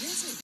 What is it?